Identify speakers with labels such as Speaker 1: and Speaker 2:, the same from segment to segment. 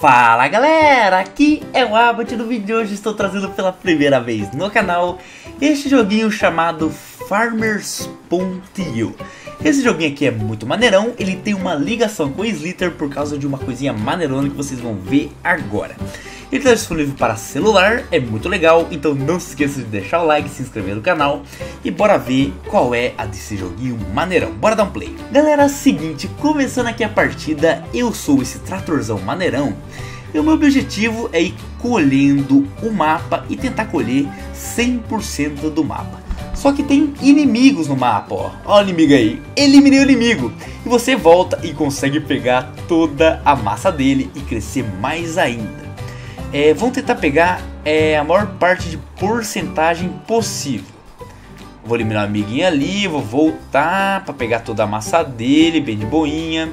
Speaker 1: Fala galera, aqui é o Abbott no vídeo de hoje. Estou trazendo pela primeira vez no canal este joguinho chamado Farmers.io Esse joguinho aqui é muito maneirão, ele tem uma ligação com o Slither por causa de uma coisinha maneirona que vocês vão ver agora ele está disponível para celular, é muito legal, então não se esqueça de deixar o like, se inscrever no canal e bora ver qual é a desse joguinho maneirão. Bora dar um play. Galera, seguinte, começando aqui a partida, eu sou esse tratorzão maneirão e o meu objetivo é ir colhendo o mapa e tentar colher 100% do mapa. Só que tem inimigos no mapa, ó. Ó o inimigo aí. Eliminei o inimigo. E você volta e consegue pegar toda a massa dele e crescer mais ainda é, vão tentar pegar é, a maior parte de porcentagem possível. Vou eliminar o amiguinho ali, vou voltar para pegar toda a massa dele, bem de boinha.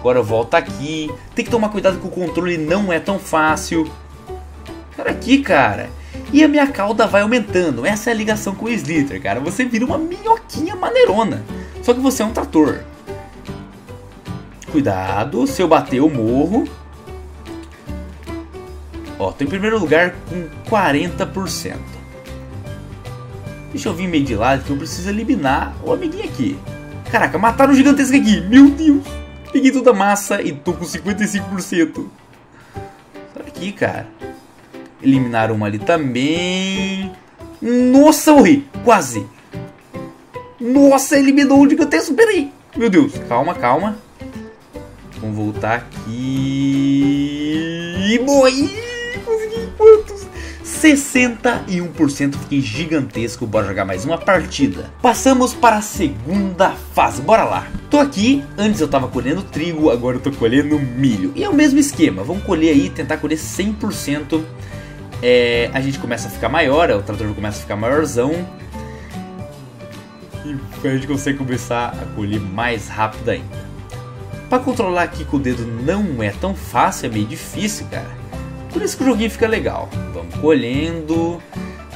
Speaker 1: Agora eu volto aqui. Tem que tomar cuidado que o controle não é tão fácil. Olha aqui, cara. E a minha cauda vai aumentando. Essa é a ligação com o Slither, cara. Você vira uma minhoquinha maneirona. Só que você é um trator. Cuidado, se eu bater eu morro. Ó, tô em primeiro lugar com 40%. Deixa eu vir meio de lado que eu preciso eliminar o amiguinho aqui. Caraca, mataram o gigantesco aqui. Meu Deus. Peguei toda a massa e tô com 55%. Olha aqui, cara. Eliminaram uma ali também. Nossa, morri. Quase. Nossa, eliminou o gigantesco. Peraí. Meu Deus. Calma, calma. Vamos voltar aqui. Morri? 61% fiquei gigantesco, bora jogar mais uma partida. Passamos para a segunda fase, bora lá. Tô aqui, antes eu tava colhendo trigo, agora eu tô colhendo milho. E é o mesmo esquema, vamos colher aí, tentar colher 100%. É, a gente começa a ficar maior, o trator começa a ficar maiorzão. E a gente consegue começar a colher mais rápido ainda. Para controlar aqui com o dedo não é tão fácil, é meio difícil, cara. Por isso que o joguinho fica legal. Vamos colhendo.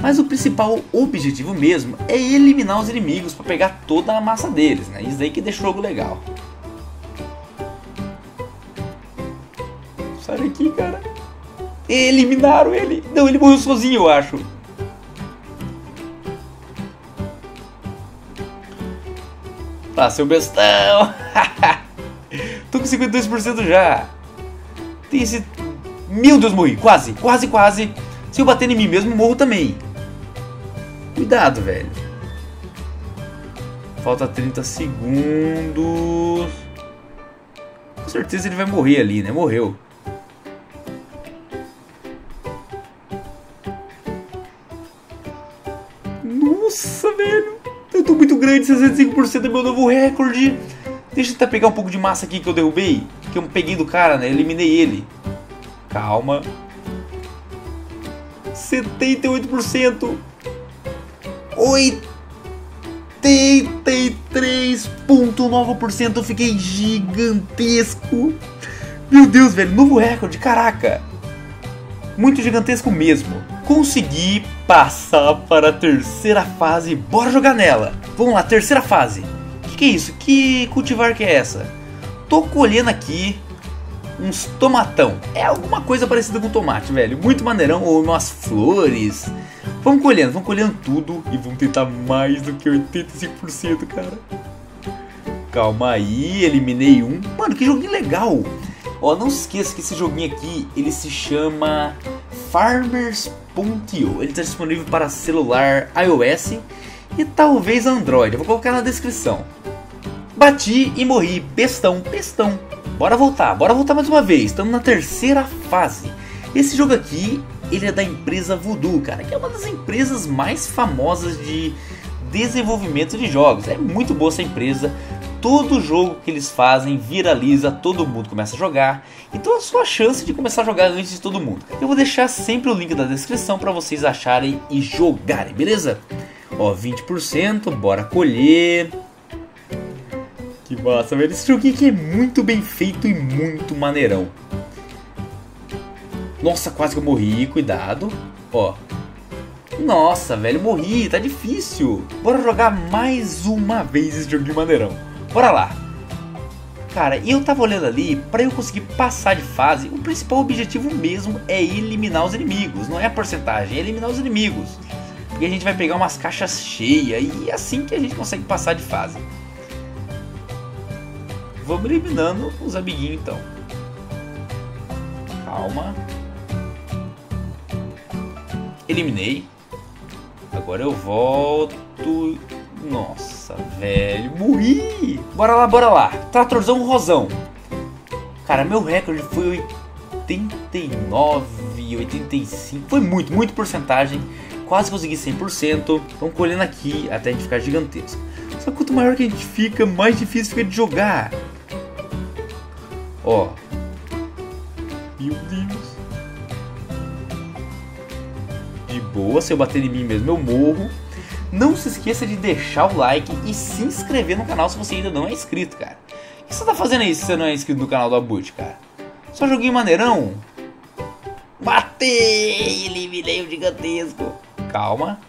Speaker 1: Mas o principal objetivo mesmo é eliminar os inimigos para pegar toda a massa deles, né? Isso aí que deixa o jogo legal. Sai daqui, cara. Eliminaram ele. Não, ele morreu sozinho, eu acho. Tá, seu bestão. Tô com 52% já. Tem esse meu Deus, morri. Quase, quase, quase. Se eu bater em mim mesmo, morro também. Cuidado, velho. Falta 30 segundos. Com certeza ele vai morrer ali, né? Morreu. Nossa, velho. Eu tô muito grande, 65% é meu novo recorde. Deixa eu tentar pegar um pouco de massa aqui que eu derrubei. Que eu peguei do cara, né? Eliminei ele. Calma. 78%. 83,9%. Fiquei gigantesco. Meu Deus, velho. Novo recorde. Caraca. Muito gigantesco mesmo. Consegui passar para a terceira fase. Bora jogar nela. Vamos lá, terceira fase. Que, que é isso? Que cultivar que é essa? Tô colhendo aqui uns tomatão. É alguma coisa parecida com tomate, velho. Muito maneirão, ou umas flores. Vamos colhendo, vamos colhendo tudo e vamos tentar mais do que 85%, cara. Calma aí, eliminei um. Mano, que joguinho legal. Ó, não se esqueça que esse joguinho aqui, ele se chama Farmers.io. Ele está disponível para celular iOS e talvez Android. Eu vou colocar na descrição. Bati e morri. Pestão, pestão. Bora voltar, bora voltar mais uma vez. Estamos na terceira fase. Esse jogo aqui, ele é da empresa Voodoo, cara, que é uma das empresas mais famosas de desenvolvimento de jogos. É muito boa essa empresa. Todo jogo que eles fazem viraliza, todo mundo começa a jogar. Então é a sua chance de começar a jogar antes de todo mundo. Eu vou deixar sempre o link da descrição para vocês acharem e jogarem, beleza? Ó, 20%, bora colher. Que massa, velho. Esse joguinho aqui é muito bem feito e muito maneirão. Nossa, quase que eu morri. Cuidado. Ó. Nossa, velho, morri. Tá difícil. Bora jogar mais uma vez esse joguinho maneirão. Bora lá. cara, eu tava olhando ali, para eu conseguir passar de fase, o principal objetivo mesmo é eliminar os inimigos, não é a porcentagem, é eliminar os inimigos. Porque a gente vai pegar umas caixas cheias e é assim que a gente consegue passar de fase. Vamos eliminando os amiguinhos então. Calma. Eliminei. Agora eu volto. Nossa, velho. Morri! Bora lá, bora lá. Tratorzão rosão. Cara, meu recorde foi 89, 85. Foi muito, muito porcentagem. Quase consegui 100%. Vamos colhendo aqui até a gente ficar gigantesco. Só que quanto maior que a gente fica, mais difícil fica de jogar. Ó. Meu Deus. De boa, se eu bater em mim mesmo eu morro. Não se esqueça de deixar o like e se inscrever no canal se você ainda não é inscrito, cara. O que você tá fazendo aí se você não é inscrito no canal do Abut, cara? Só joguinho maneirão? Matei! Eliminei o gigantesco. Calma.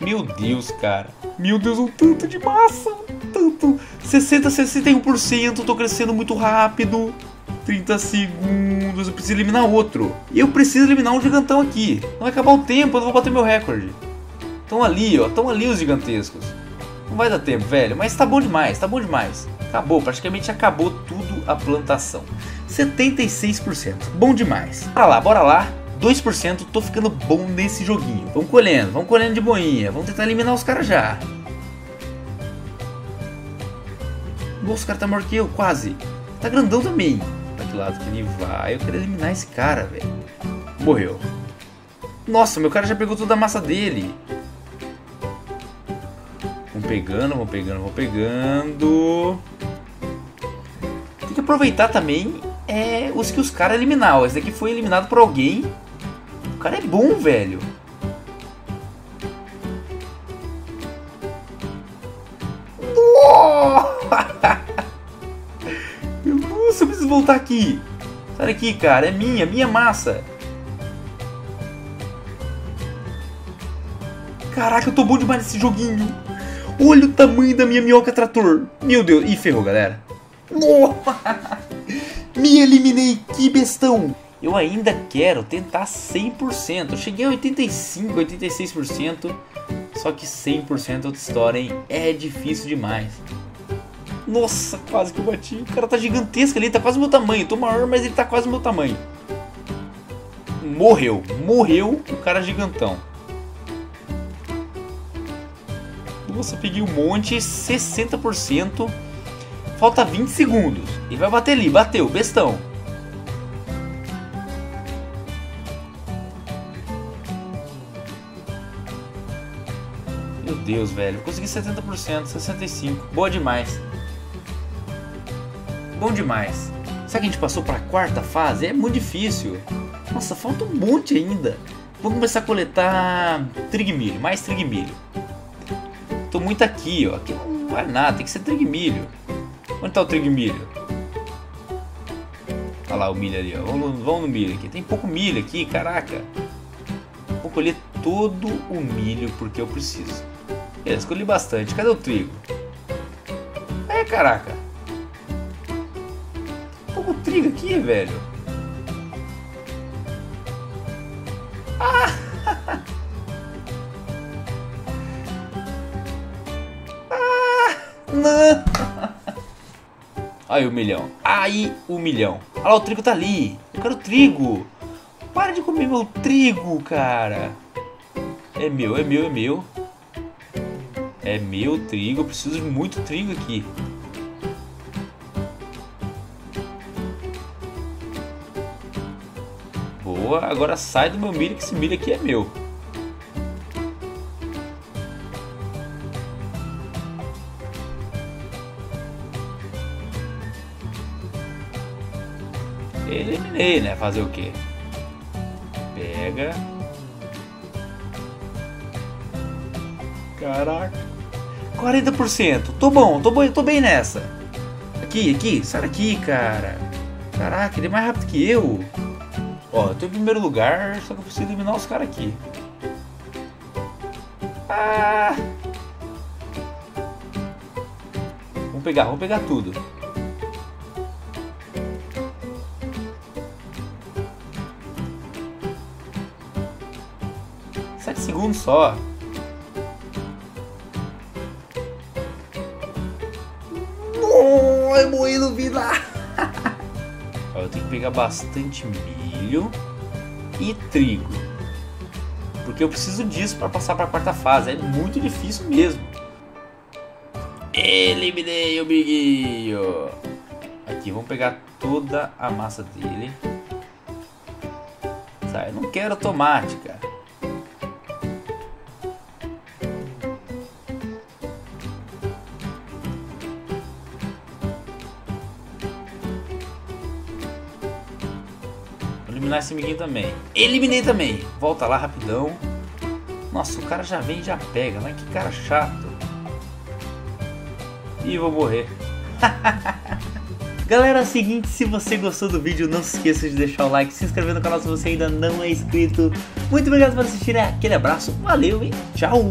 Speaker 1: Meu Deus, cara. Meu Deus, um tanto de massa. Tanto. 60, 61%. Tô crescendo muito rápido. 30 segundos. Eu preciso eliminar outro. E eu preciso eliminar um gigantão aqui. Não vai acabar o tempo. Eu não vou bater meu recorde. Estão ali, ó. Estão ali os gigantescos. Não vai dar tempo, velho. Mas tá bom demais. Tá bom demais. Acabou. Praticamente acabou tudo a plantação. 76%. Bom demais. Bora lá, bora lá. 2%, tô ficando bom nesse joguinho. Vamos colhendo, vamos colhendo de boinha. Vamos tentar eliminar os caras já. Nossa, o cara tá maior que eu, quase. Tá grandão também. Pra que lado que ele vai? Eu quero eliminar esse cara, velho. Morreu. Nossa, meu cara já pegou toda a massa dele. Vamos pegando, vamos pegando, vamos pegando. Tem que aproveitar também é, os que os caras eliminaram. Esse daqui foi eliminado por alguém cara é bom, velho. Nossa, voltar aqui. Sai daqui, cara. É minha, minha massa. Caraca, eu tô bom demais nesse joguinho. Olha o tamanho da minha minhoca trator. Meu Deus. Ih, ferrou, galera. Me eliminei. Que bestão eu ainda quero tentar 100%. Eu cheguei a 85, 86%, só que 100% outra história, hein? É difícil demais. Nossa, quase que eu bati. O cara tá gigantesco ali, tá quase meu tamanho. Eu tô maior, mas ele tá quase meu tamanho. Morreu, morreu o cara gigantão. Nossa, peguei um monte, 60%. Falta 20 segundos. Ele vai bater ali, bateu, bestão. Deus, velho. Consegui 70%, 65%. Boa demais. Bom demais. Será que a gente passou para a quarta fase? É muito difícil. Nossa, falta um monte ainda. Vamos começar a coletar trigmilho, mais trigmilho. Tô muito aqui, ó. Aqui não vai nada, tem que ser trigmilho. Onde tá o trigmilho? Olha lá o milho ali, ó. Vamos, vamos no milho aqui. Tem pouco milho aqui, caraca. Vou colher todo o milho porque eu preciso. Eu escolhi bastante. Cadê o trigo? É, caraca. Trigo aqui, velho. Ah! ah! Não! Aí o milhão. Aí o milhão. Olha lá, o trigo tá ali. Eu quero trigo. Para de comer meu trigo, cara. É meu, é meu, é meu. É meu trigo, eu preciso de muito trigo aqui. Boa, agora sai do meu milho que esse milho aqui é meu. Eliminei, né? Fazer o quê? Pega. Caraca. 40%. Tô bom, tô, bom, tô bem nessa. Aqui, aqui, sai daqui, cara. Caraca, ele é mais rápido que eu. Ó, eu tô em primeiro lugar, só que eu preciso eliminar os caras aqui. Ah! Vamos pegar, vamos pegar tudo. Sete segundos só.
Speaker 2: Oh, morri no Vila.
Speaker 1: Eu tenho que pegar bastante milho e trigo. Porque eu preciso disso para passar para a quarta fase. É muito difícil mesmo. Eliminei o Biguinho. Aqui, vamos pegar toda a massa dele. Tá, eu não quero tomate, cara. Eliminar esse amiguinho também. Eliminei também. Volta lá rapidão. Nossa, o cara já vem e já pega, né? Que cara chato. Ih, vou morrer. Galera, é o seguinte, se você gostou do vídeo, não se esqueça de deixar o like, se inscrever no canal se você ainda não é inscrito. Muito obrigado por assistir, aquele abraço, valeu e tchau!